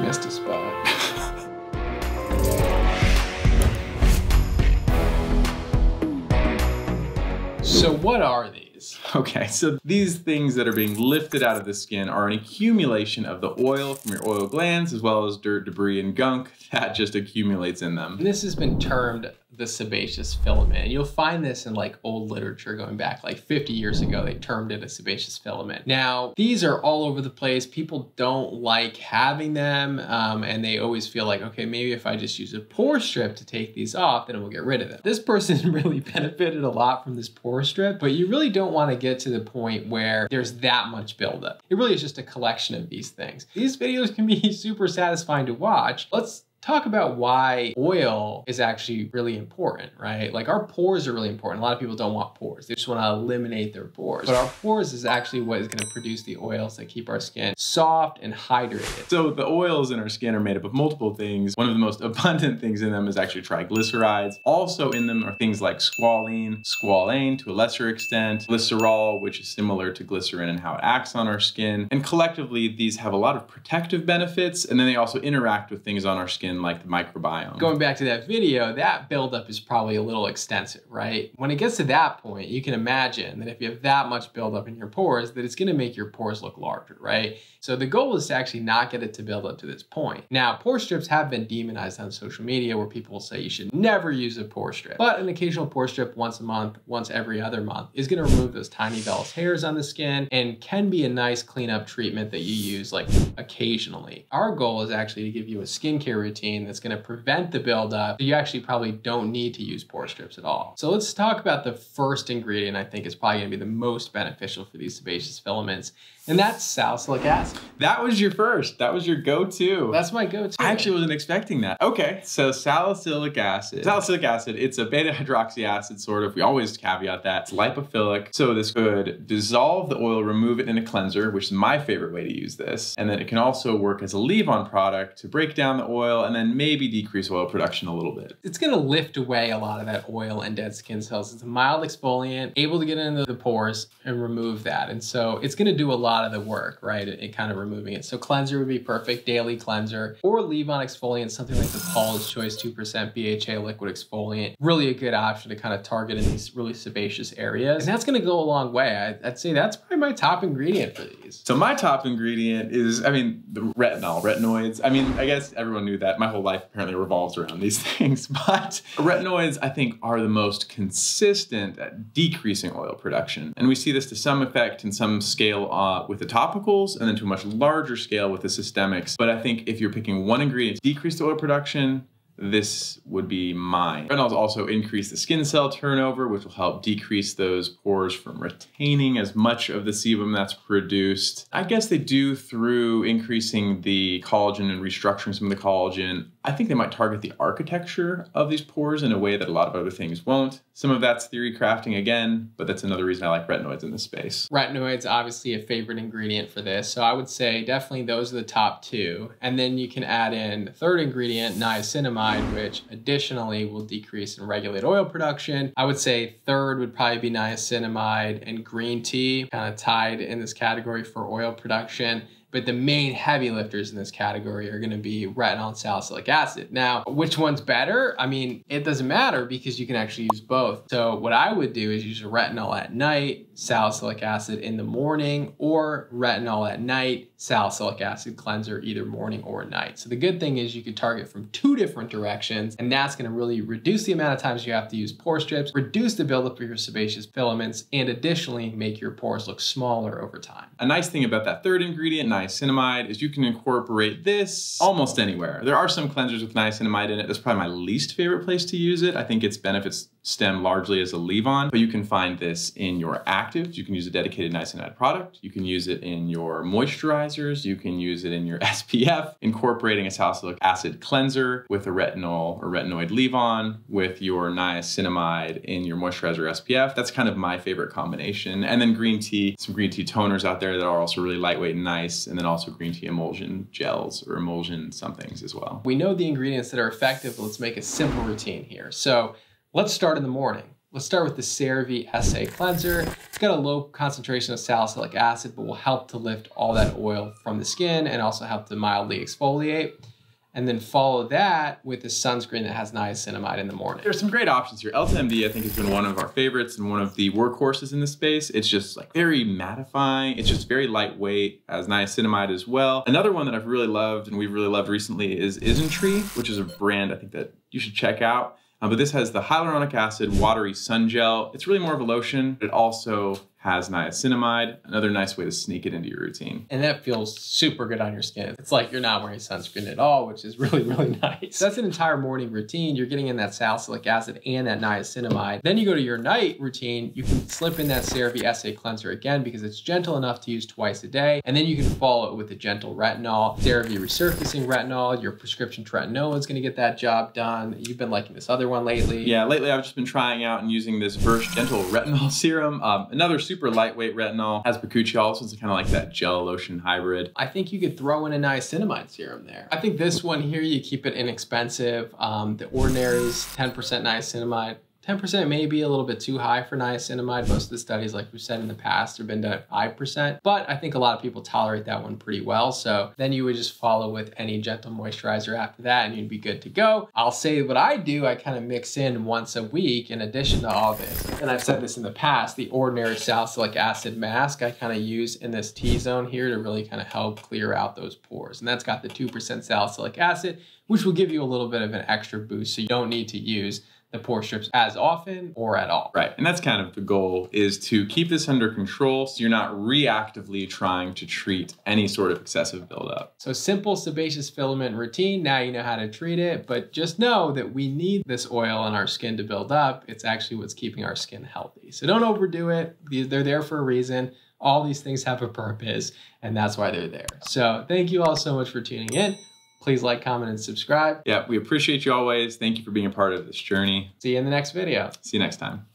Missed a spot. so what are these? Okay, so these things that are being lifted out of the skin are an accumulation of the oil from your oil glands as well as dirt, debris, and gunk that just accumulates in them. This has been termed the sebaceous filament. And you'll find this in like old literature going back like 50 years ago. They termed it a sebaceous filament. Now, these are all over the place. People don't like having them. Um, and they always feel like, okay, maybe if I just use a pore strip to take these off, then it will get rid of them. This person really benefited a lot from this pore strip, but you really don't want to get to the point where there's that much buildup. It really is just a collection of these things. These videos can be super satisfying to watch. Let's talk about why oil is actually really important, right? Like our pores are really important. A lot of people don't want pores. They just want to eliminate their pores. But our pores is actually what is going to produce the oils that keep our skin soft and hydrated. So the oils in our skin are made up of multiple things. One of the most abundant things in them is actually triglycerides. Also in them are things like squalene, squalane to a lesser extent, glycerol, which is similar to glycerin and how it acts on our skin. And collectively, these have a lot of protective benefits, and then they also interact with things on our skin skin like the microbiome. Going back to that video, that buildup is probably a little extensive, right? When it gets to that point, you can imagine that if you have that much buildup in your pores, that it's gonna make your pores look larger, right? So the goal is to actually not get it to build up to this point. Now, pore strips have been demonized on social media where people say you should never use a pore strip, but an occasional pore strip once a month, once every other month is gonna remove those tiny vellus hairs on the skin and can be a nice cleanup treatment that you use like occasionally. Our goal is actually to give you a skincare routine routine that's going to prevent the buildup. You actually probably don't need to use pore strips at all. So let's talk about the first ingredient I think is probably going to be the most beneficial for these sebaceous filaments, and that's salicylic acid. That was your first. That was your go-to. That's my go-to. I actually wasn't expecting that. Okay, so salicylic acid. Salicylic acid, it's a beta hydroxy acid sort of. We always caveat that. It's lipophilic. So this could dissolve the oil, remove it in a cleanser, which is my favorite way to use this. And then it can also work as a leave-on product to break down the oil and then maybe decrease oil production a little bit. It's gonna lift away a lot of that oil and dead skin cells. It's a mild exfoliant, able to get into the pores and remove that. And so it's gonna do a lot of the work, right? It kind of removing it. So cleanser would be perfect, daily cleanser, or leave on exfoliant, something like the Paula's Choice 2% BHA liquid exfoliant. Really a good option to kind of target in these really sebaceous areas. And that's gonna go a long way. I, I'd say that's probably my top ingredient for these. So my top ingredient is, I mean, the retinol, retinoids. I mean, I guess everyone knew that my whole life apparently revolves around these things. But retinoids, I think, are the most consistent at decreasing oil production. And we see this to some effect in some scale uh, with the topicals and then to a much larger scale with the systemics. But I think if you're picking one ingredient to decrease the oil production, this would be mine. Retinols also increase the skin cell turnover, which will help decrease those pores from retaining as much of the sebum that's produced. I guess they do through increasing the collagen and restructuring some of the collagen. I think they might target the architecture of these pores in a way that a lot of other things won't. Some of that's theory crafting again, but that's another reason I like retinoids in this space. Retinoids, obviously a favorite ingredient for this. So I would say definitely those are the top two. And then you can add in third ingredient, niacinamide, which additionally will decrease and regulate oil production. I would say third would probably be niacinamide and green tea, kind of tied in this category for oil production. But the main heavy lifters in this category are going to be retinol and salicylic acid. Now, which one's better? I mean, it doesn't matter because you can actually use both. So what I would do is use retinol at night, salicylic acid in the morning, or retinol at night, salicylic acid cleanser either morning or night. So the good thing is you could target from two different directions, and that's going to really reduce the amount of times you have to use pore strips, reduce the buildup of your sebaceous filaments, and additionally make your pores look smaller over time. A nice thing about that third ingredient, niacinamide, is you can incorporate this almost anywhere. There are some cleansers with niacinamide in it. That's probably my least favorite place to use it. I think its benefits stem largely as a leave-on, but you can find this in your actives. You can use a dedicated niacinamide product. You can use it in your moisturizers. You can use it in your SPF, incorporating a salicylic acid cleanser with a retinol or retinoid leave-on with your niacinamide in your moisturizer SPF. That's kind of my favorite combination. And then green tea, some green tea toners out there that are also really lightweight and nice, and then also green tea emulsion gels or emulsion somethings as well. We know the ingredients that are effective. Let's make a simple routine here. So let's start in the morning. Let's start with the CeraVe SA cleanser. It's got a low concentration of salicylic acid, but will help to lift all that oil from the skin and also help to mildly exfoliate and then follow that with a sunscreen that has niacinamide in the morning. There's some great options here. EltaMD, I think, has been one of our favorites and one of the workhorses in the space. It's just like very mattifying. It's just very lightweight, has niacinamide as well. Another one that I've really loved and we've really loved recently is Isntree, which is a brand I think that you should check out. Uh, but this has the hyaluronic acid watery sun gel. It's really more of a lotion. It also has niacinamide, another nice way to sneak it into your routine. And that feels super good on your skin. It's like you're not wearing sunscreen at all, which is really, really nice. That's an entire morning routine. You're getting in that salicylic acid and that niacinamide. Then you go to your night routine, you can slip in that CeraVe SA cleanser again because it's gentle enough to use twice a day. And then you can follow it with a gentle retinol, CeraVe resurfacing retinol. Your prescription tretinoin is going to get that job done. You've been liking this other one lately. Yeah, lately I've just been trying out and using this Versed Gentle Retinol Serum. Um, another super lightweight retinol. Has bakuchiol, so it's kind of like that gel lotion hybrid. I think you could throw in a niacinamide serum there. I think this one here, you keep it inexpensive. Um, the Ordinary's 10% niacinamide 10% may be a little bit too high for niacinamide. Most of the studies, like we've said in the past, have been done at 5%, but I think a lot of people tolerate that one pretty well. So then you would just follow with any gentle moisturizer after that and you'd be good to go. I'll say what I do, I kind of mix in once a week in addition to all this. And I've said this in the past, the ordinary salicylic acid mask I kind of use in this T-zone here to really kind of help clear out those pores. And that's got the 2% salicylic acid, which will give you a little bit of an extra boost so you don't need to use the pore strips as often or at all. Right. And that's kind of the goal is to keep this under control so you're not reactively trying to treat any sort of excessive buildup. So simple sebaceous filament routine. Now you know how to treat it, but just know that we need this oil on our skin to build up. It's actually what's keeping our skin healthy. So don't overdo it. They're there for a reason. All these things have a purpose and that's why they're there. So thank you all so much for tuning in. Please like, comment, and subscribe. Yeah, we appreciate you always. Thank you for being a part of this journey. See you in the next video. See you next time.